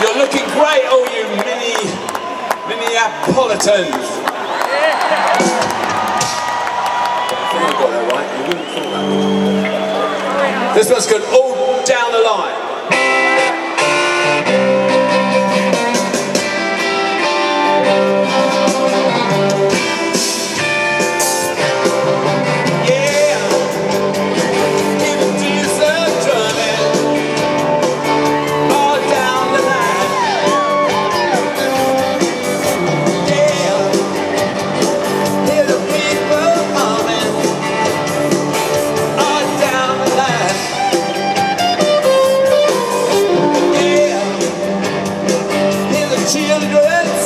You're looking great, all you mini, Minneapolitans. I I right. This one's called All Down the Line. see you.